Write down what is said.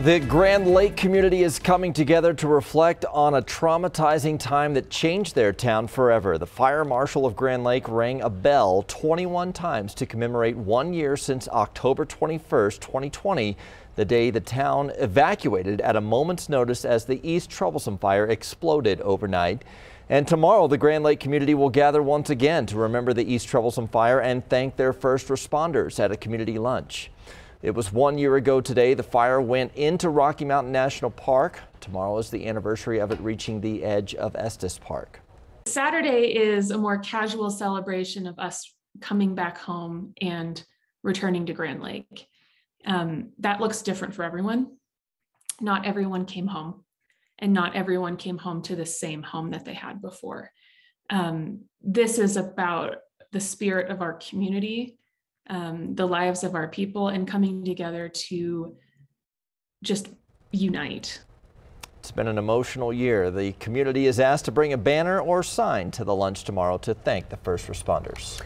The Grand Lake community is coming together to reflect on a traumatizing time that changed their town forever. The fire marshal of Grand Lake rang a bell 21 times to commemorate one year since October 21st, 2020, the day the town evacuated at a moment's notice as the East Troublesome Fire exploded overnight. And tomorrow, the Grand Lake community will gather once again to remember the East Troublesome Fire and thank their first responders at a community lunch. It was one year ago today the fire went into Rocky Mountain National Park. Tomorrow is the anniversary of it reaching the edge of Estes Park. Saturday is a more casual celebration of us coming back home and returning to Grand Lake. Um, that looks different for everyone. Not everyone came home, and not everyone came home to the same home that they had before. Um, this is about the spirit of our community um, the lives of our people and coming together to just unite. It's been an emotional year. The community is asked to bring a banner or sign to the lunch tomorrow to thank the first responders.